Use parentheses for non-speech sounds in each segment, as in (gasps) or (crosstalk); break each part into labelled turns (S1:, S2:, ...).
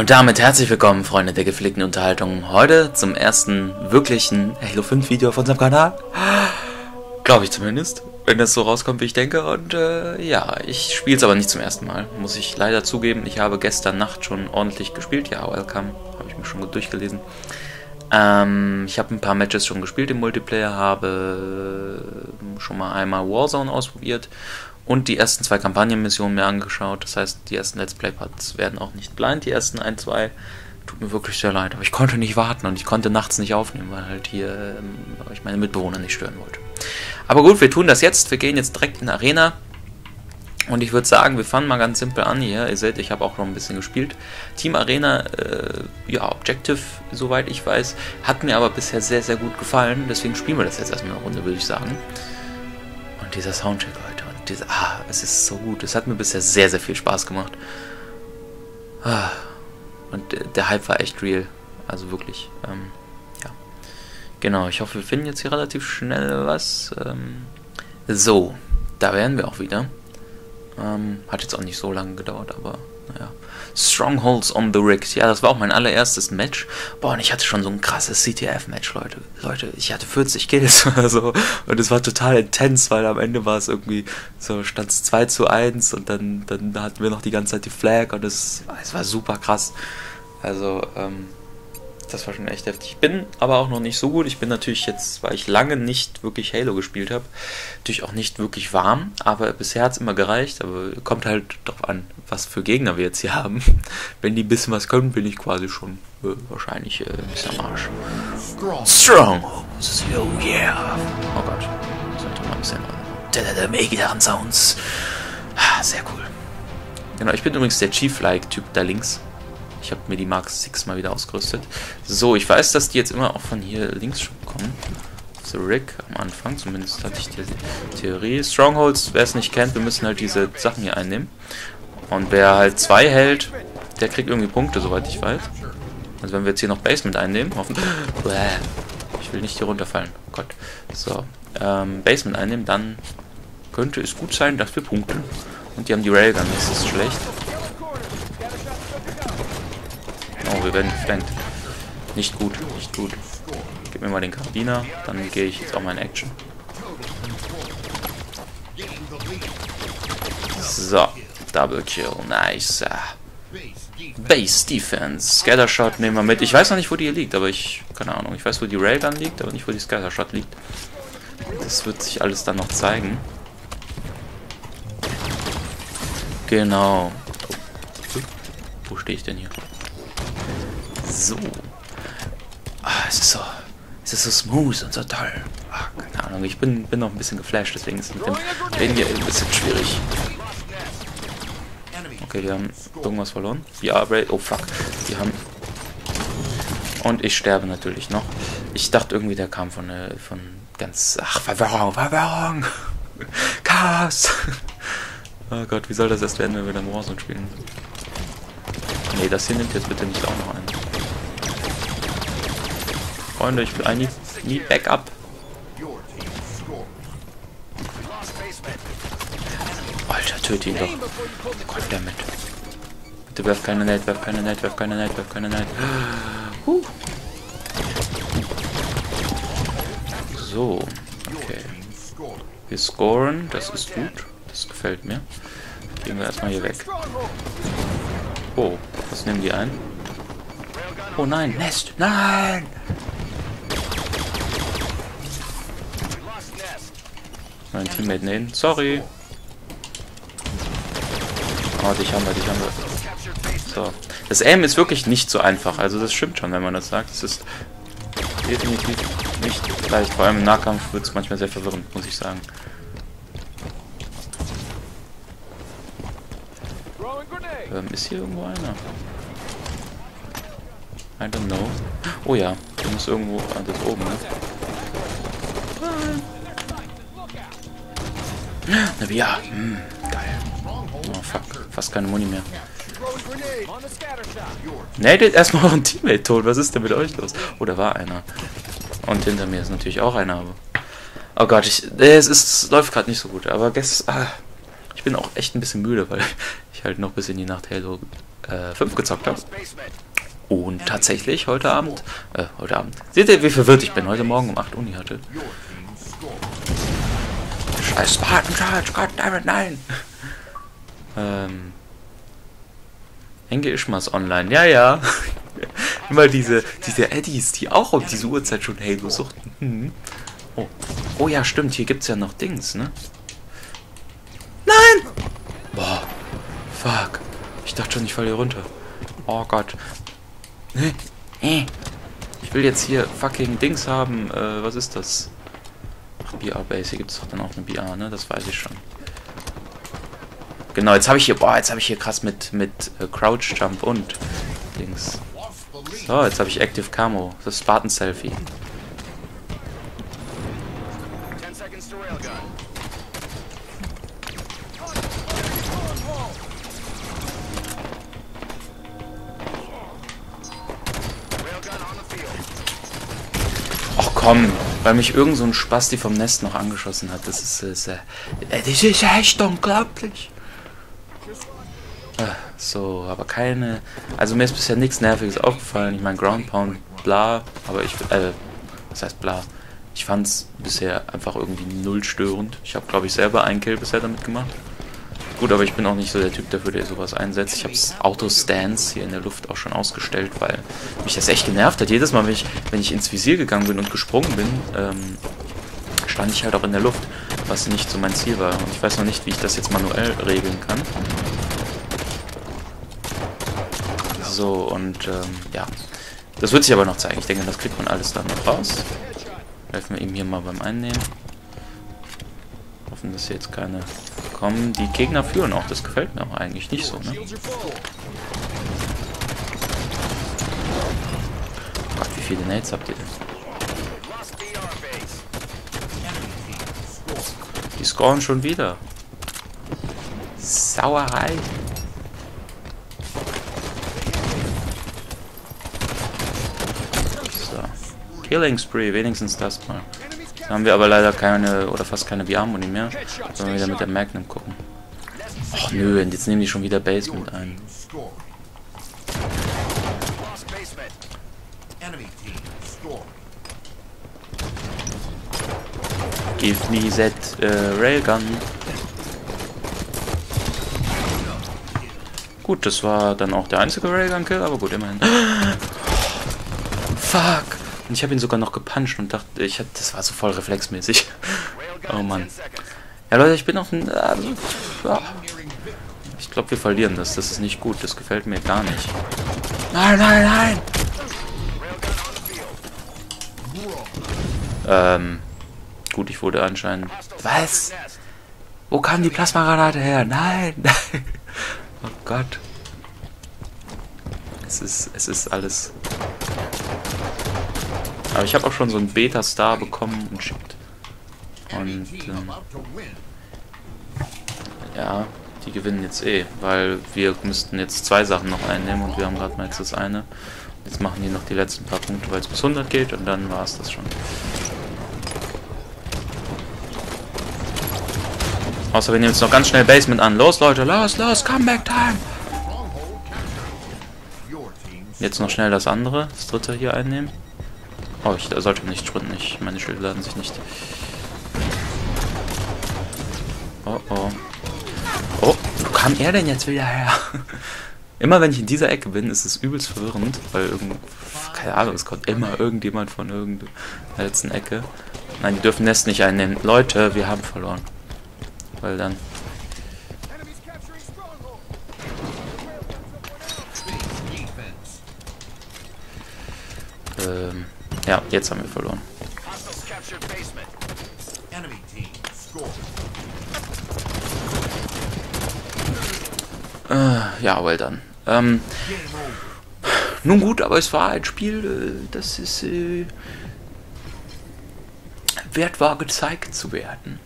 S1: Und damit herzlich willkommen, Freunde der gepflegten Unterhaltung. Heute zum ersten wirklichen Halo 5 Video auf unserem Kanal. Glaube ich zumindest, wenn das so rauskommt, wie ich denke. Und äh, ja, ich spiele es aber nicht zum ersten Mal, muss ich leider zugeben. Ich habe gestern Nacht schon ordentlich gespielt. Ja, Welcome, habe ich mir schon gut durchgelesen. Ähm, ich habe ein paar Matches schon gespielt im Multiplayer, habe schon mal einmal Warzone ausprobiert und die ersten zwei Kampagnenmissionen mir angeschaut. Das heißt, die ersten Let's Play Parts werden auch nicht blind, die ersten ein, zwei. Tut mir wirklich sehr leid, aber ich konnte nicht warten und ich konnte nachts nicht aufnehmen, weil halt hier ähm, ich meine Mitbewohner nicht stören wollte. Aber gut, wir tun das jetzt. Wir gehen jetzt direkt in die Arena. Und ich würde sagen, wir fangen mal ganz simpel an hier. Ihr seht, ich habe auch noch ein bisschen gespielt. Team Arena, äh, ja, Objective, soweit ich weiß, hat mir aber bisher sehr, sehr gut gefallen. Deswegen spielen wir das jetzt erstmal eine Runde, würde ich sagen. Und dieser Soundcheck, Leute. Und dieser, ah, es ist so gut. Es hat mir bisher sehr, sehr viel Spaß gemacht. Ah, und der Hype war echt real. Also wirklich. Ähm, ja. Genau, ich hoffe, wir finden jetzt hier relativ schnell was. Ähm, so, da wären wir auch wieder. Ähm, hat jetzt auch nicht so lange gedauert, aber naja. Strongholds on the Rigs. Ja, das war auch mein allererstes Match. Boah, und ich hatte schon so ein krasses CTF-Match, Leute. Leute, ich hatte 40 Kills (laughs) oder so. Und es war total intens, weil am Ende war es irgendwie so, stand es 2 zu 1 und dann, dann hatten wir noch die ganze Zeit die Flag und es, es war super krass. Also, ähm, das war schon echt heftig. Ich bin aber auch noch nicht so gut. Ich bin natürlich jetzt, weil ich lange nicht wirklich Halo gespielt habe, natürlich auch nicht wirklich warm, aber bisher hat es immer gereicht. Aber kommt halt drauf an, was für Gegner wir jetzt hier haben. (laughs) Wenn die ein bisschen was können, bin ich quasi schon äh, wahrscheinlich äh, ein bisschen am Arsch. Strong! Oh yeah! Oh Gott. Das sollte mal ein bisschen. Mega Sounds. Ah, sehr cool. Genau, ich bin übrigens der Chief-like-Typ da links. Ich habe mir die Mark 6 mal wieder ausgerüstet. So, ich weiß, dass die jetzt immer auch von hier links schon kommen. The Rick am Anfang, zumindest hatte ich die Theorie. Strongholds, wer es nicht kennt, wir müssen halt diese Sachen hier einnehmen. Und wer halt zwei hält, der kriegt irgendwie Punkte, soweit ich weiß. Also wenn wir jetzt hier noch Basement einnehmen, hoffen... (gasps) Ich will nicht hier runterfallen. Oh Gott. So, ähm, Basement einnehmen, dann könnte es gut sein, dass wir punkten. Und die haben die Railgun, das ist schlecht. Oh, wir werden geflankt. Nicht gut, nicht gut. Gib mir mal den Karabiner, dann gehe ich jetzt auch mal in Action. So, Double Kill, nice. Base Defense, Scattershot nehmen wir mit. Ich weiß noch nicht, wo die hier liegt, aber ich, keine Ahnung, ich weiß, wo die Railgun liegt, aber nicht, wo die Scattershot liegt. Das wird sich alles dann noch zeigen. Genau. Wo stehe ich denn hier? So. Ah, es ist so. Es ist so smooth und so toll. Ah, keine Ahnung, ich bin, bin noch ein bisschen geflasht, deswegen ist es mit dem Reden hier ein bisschen schwierig. Okay, die haben irgendwas verloren. Ja, Ray. Oh fuck. Die haben. Und ich sterbe natürlich noch. Ich dachte irgendwie, der kam von, äh, von ganz. Ach, Verwirrung, Verwirrung! (laughs) Chaos! oh Gott, wie soll das erst werden, wenn wir dann Warzone spielen? Nee, das hier nimmt jetzt bitte nicht auch noch ein. Freunde, ich will need, need backup. Alter, töte ihn doch. Gott damit. Bitte werf keine Net, werf keine Net, werf keine Net, werf keine Net. Huh. So, okay. Wir scoren, das ist gut. Das gefällt mir. Gehen wir erstmal hier weg. Oh, was nehmen die ein? Oh nein, Nest, nein! Mein Teammate nehmen. Sorry. Oh, dich haben wir, dich haben wir. So. Das Aim ist wirklich nicht so einfach. Also das stimmt schon, wenn man das sagt. Es ist definitiv nicht leicht. Vor allem im Nahkampf wird es manchmal sehr verwirrend, muss ich sagen. Ähm, ist hier irgendwo einer? I don't know. Oh ja, der muss irgendwo... Ah, das oben, ne? Ja, hm, geil. Oh fuck, fast keine Muni mehr. Nadet erstmal euren Teammate tot. Was ist denn mit euch los? Oh, da war einer. Und hinter mir ist natürlich auch einer. Oh Gott, ich, es, ist, es läuft gerade nicht so gut. Aber gestern, ah, ich bin auch echt ein bisschen müde, weil (laughs) ich halt noch bis in die Nacht Halo äh, 5 gezockt habe. Und tatsächlich heute Abend, äh, heute Abend, seht ihr, wie verwirrt ich bin, heute Morgen um 8 Uni hatte. Scheiß Spartan Charge, goddammit, nein! ähm, Henke Ischmas online, ja, ja. (laughs) Immer diese, diese Eddies, die auch um diese Uhrzeit schon Halo suchten. Hm. Oh. oh ja, stimmt, hier gibt's ja noch Dings, ne? Nein! Boah, fuck. Ich dachte schon, ich falle hier runter. Oh Gott. Ich will jetzt hier fucking Dings haben. Äh, was ist das? Ach, BR-Base. Hier gibt es doch dann auch eine BR, ne? Das weiß ich schon. Genau, jetzt habe ich hier, boah, jetzt habe ich hier krass mit, mit äh, Crouch Jump und Dings. So, jetzt habe ich Active Camo. Das Spartan Selfie. komm, weil mich irgend so ein Spasti vom Nest noch angeschossen hat. Das ist, ist, äh, das ist echt unglaublich. Äh, so, aber keine... Also mir ist bisher nichts Nerviges aufgefallen. Ich meine, Ground Pound, bla, aber ich... Äh, was heißt bla? Ich fand es bisher einfach irgendwie null störend. Ich habe, glaube ich, selber einen Kill bisher damit gemacht. Gut, aber ich bin auch nicht so der Typ dafür, der sowas einsetzt. Ich habe Auto-Stance hier in der Luft auch schon ausgestellt, weil mich das echt genervt hat. Jedes Mal, wenn ich, wenn ich ins Visier gegangen bin und gesprungen bin, ähm, stand ich halt auch in der Luft, was nicht so mein Ziel war. Und ich weiß noch nicht, wie ich das jetzt manuell regeln kann. So, und ähm, ja. Das wird sich aber noch zeigen. Ich denke, das kriegt man alles dann noch raus. Helfen wir ihm hier mal beim Einnehmen. Hoffen, dass hier jetzt keine kommen. Die Gegner führen auch. Das gefällt mir auch eigentlich nicht so, ne? Gott, wie viele Nades habt ihr denn? Die scoren schon wieder. Sauerei. So. Killing Spree, wenigstens das mal. Da haben wir aber leider keine oder fast keine VR-Muni mehr. Sollen wir wieder mit der Magnum gucken. Ach nö, und jetzt nehmen die schon wieder Basement ein. Give me that uh, Railgun. Gut, das war dann auch der einzige Railgun-Kill, aber gut, immerhin. (gasps) Fuck! Und ich habe ihn sogar noch gepuncht und dachte, ich hab, das war so voll reflexmäßig. (laughs) oh Mann. Ja, Leute, ich bin noch ein... Also, ja. Ich glaube, wir verlieren das. Das ist nicht gut. Das gefällt mir gar nicht. Nein, nein, nein! Ähm... Gut, ich wurde anscheinend... Was? Wo kam die Plasmagranate her? (laughs) Nein! oh Gott. Es ist, es ist alles aber ich habe auch schon so einen Beta-Star bekommen und schickt. Und ähm, ja, die gewinnen jetzt eh, weil wir müssten jetzt zwei Sachen noch einnehmen und wir haben gerade mal jetzt das eine. Jetzt machen die noch die letzten paar Punkte, weil es bis 100 geht und dann war es das schon. Außer wir nehmen jetzt noch ganz schnell Basement an. Los Leute, los, los, Comeback Time! Jetzt noch schnell das andere, das dritte hier einnehmen. Oh, ich sollte nicht sprinten. Ich, meine Schilde laden sich nicht. Oh, oh. Oh, wo kam er denn jetzt wieder her? (laughs) immer wenn ich in dieser Ecke bin, ist es übelst verwirrend, weil irgend... Keine Ahnung, es kommt immer irgendjemand von irgendeiner letzten Ecke. Nein, die dürfen Nest nicht einnehmen. Leute, wir haben verloren. Weil dann... Ähm... Ja, jetzt haben wir verloren. Äh, ja, well dann. Ähm, nun gut, aber es war ein Spiel, äh, das ist äh, wert war, gezeigt zu werden.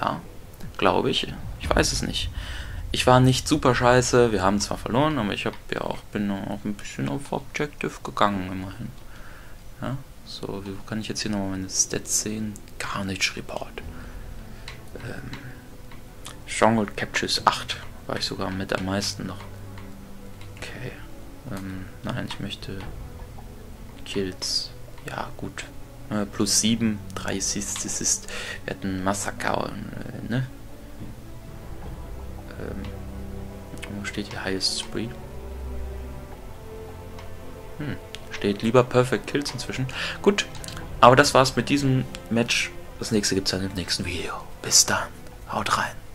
S1: Ja, glaube ich. Ich weiß es nicht. Ich war nicht super scheiße. Wir haben zwar verloren, aber ich hab ja auch bin auch ein bisschen auf Objective gegangen immerhin. Ja, so, wie kann ich jetzt hier nochmal meine Stats sehen? Carnage Report. Ähm, Stronghold Captures 8 war ich sogar mit am meisten noch. Ähm, nein, ich möchte Kills. Ja, gut. Äh, plus 7, 30 das ist, wir hatten Massaker, äh, ne? Ähm, wo steht hier Highest Spree? Hm, steht lieber Perfect Kills inzwischen. Gut, aber das war's mit diesem Match. Das nächste gibt's dann im nächsten Video. Bis dann. Haut rein.